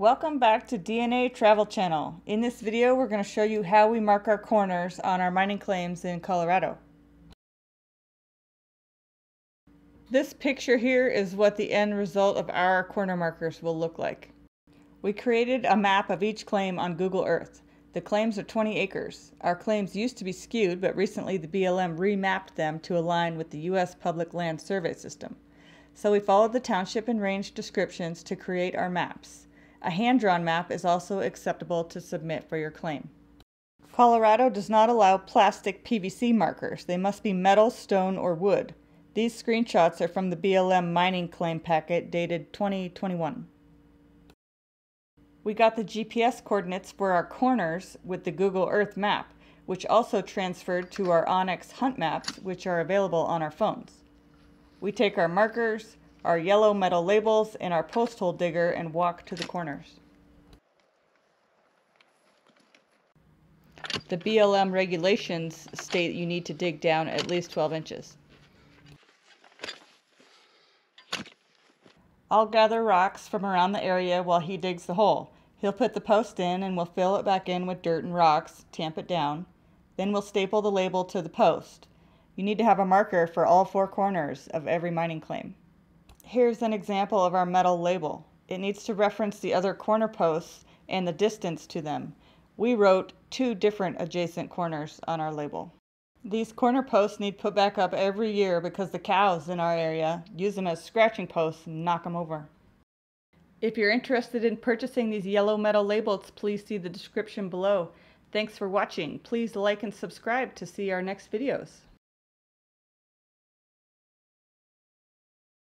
Welcome back to DNA Travel Channel. In this video we're going to show you how we mark our corners on our mining claims in Colorado. This picture here is what the end result of our corner markers will look like. We created a map of each claim on Google Earth. The claims are 20 acres. Our claims used to be skewed, but recently the BLM remapped them to align with the U.S. Public Land Survey System. So we followed the township and range descriptions to create our maps. A hand-drawn map is also acceptable to submit for your claim. Colorado does not allow plastic PVC markers. They must be metal, stone, or wood. These screenshots are from the BLM mining claim packet dated 2021. We got the GPS coordinates for our corners with the Google Earth map, which also transferred to our onX Hunt maps, which are available on our phones. We take our markers, our yellow metal labels, and our post hole digger and walk to the corners. The BLM regulations state you need to dig down at least 12 inches. I'll gather rocks from around the area while he digs the hole. He'll put the post in and we'll fill it back in with dirt and rocks, tamp it down. Then we'll staple the label to the post. You need to have a marker for all four corners of every mining claim. Here's an example of our metal label. It needs to reference the other corner posts and the distance to them. We wrote two different adjacent corners on our label. These corner posts need put back up every year because the cows in our area use them as scratching posts and knock them over. If you're interested in purchasing these yellow metal labels, please see the description below. Thanks for watching. Please like and subscribe to see our next videos.